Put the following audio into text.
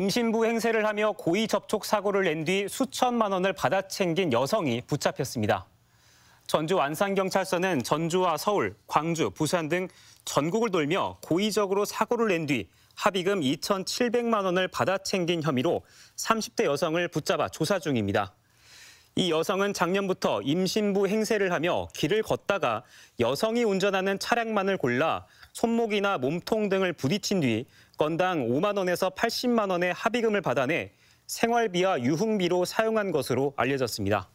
임신부 행세를 하며 고의 접촉 사고를 낸 뒤 수천만 원을 받아 챙긴 여성이 붙잡혔습니다. 전주 안산경찰서는 전주와 서울, 광주, 부산 등 전국을 돌며 고의적으로 사고를 낸 뒤 합의금 2,700만 원을 받아 챙긴 혐의로 30대 여성을 붙잡아 조사 중입니다. 이 여성은 작년부터 임신부 행세를 하며 길을 걷다가 여성이 운전하는 차량만을 골라 손목이나 몸통 등을 부딪힌 뒤 건당 5만 원에서 80만 원의 합의금을 받아내 생활비와 유흥비로 사용한 것으로 알려졌습니다.